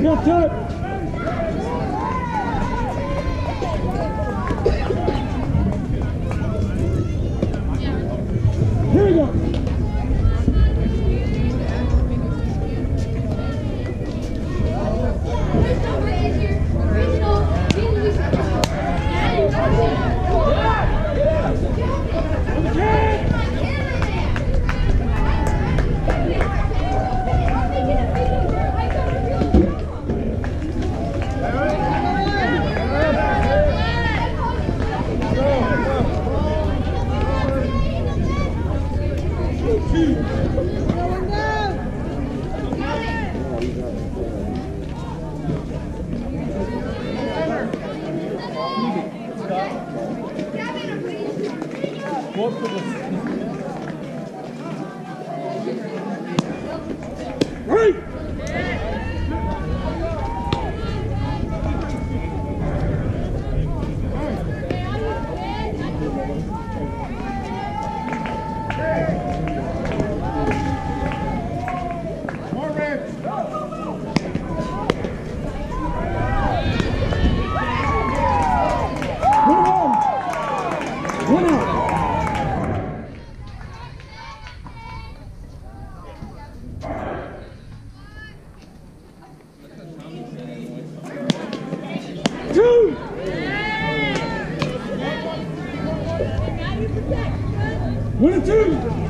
Meu Deus! One, two.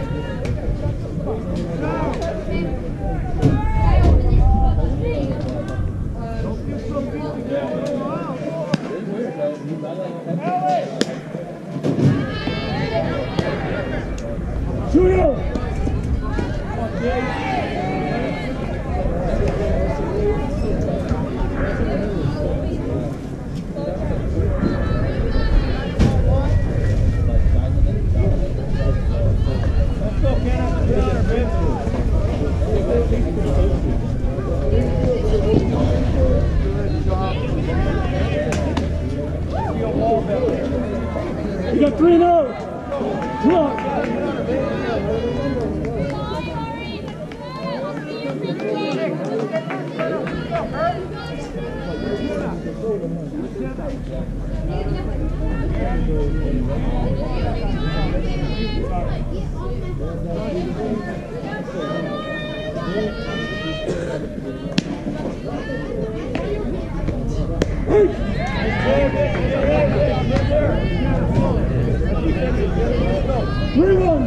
Three one.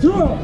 Two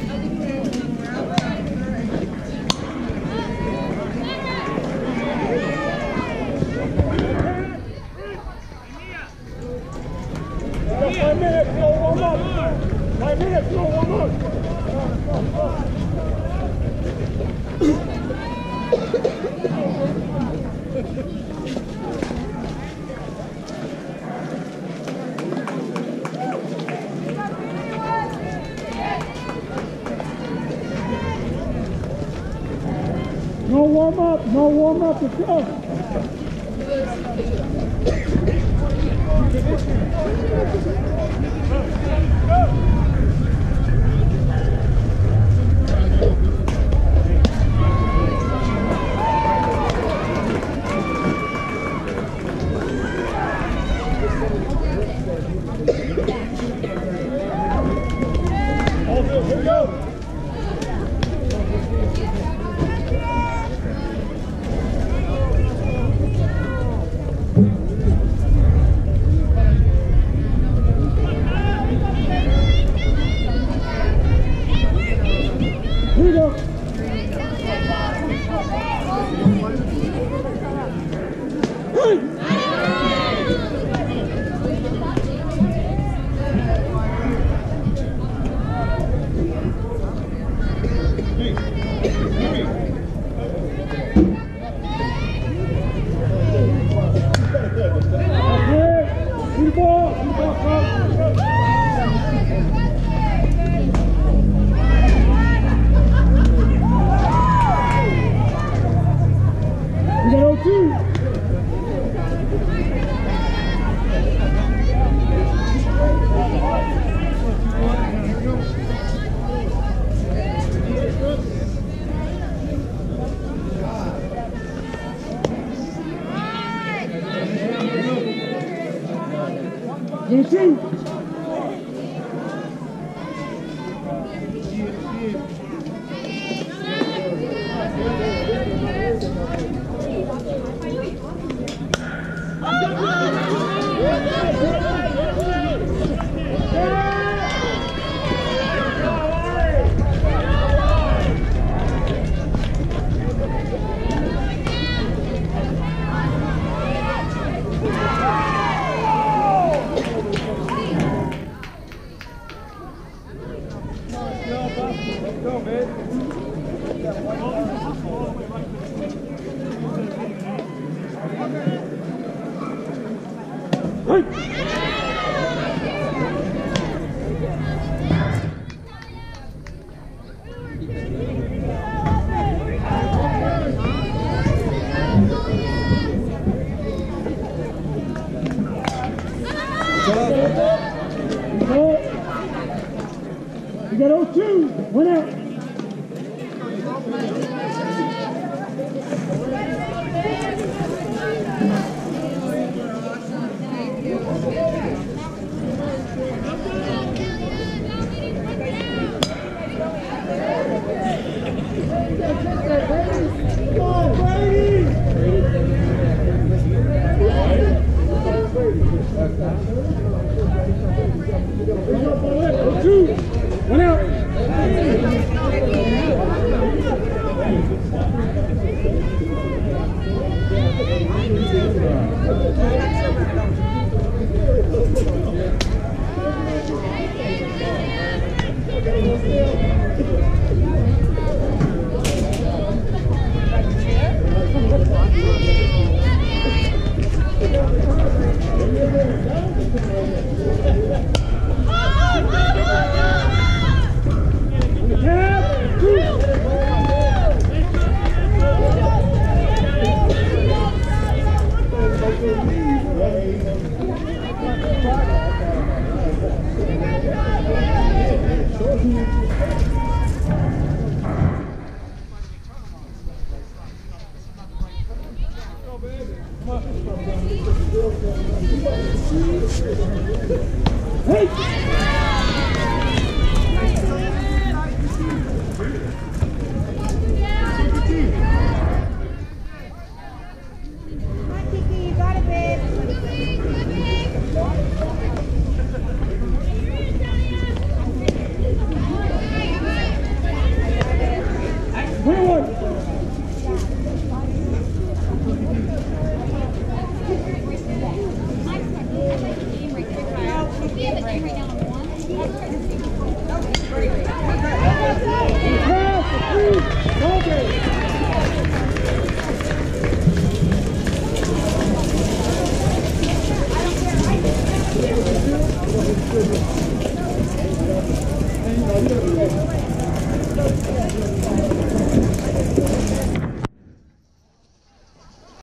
warm up. No warm up. Let's. Go. Two. at 0-2. One out. Hey!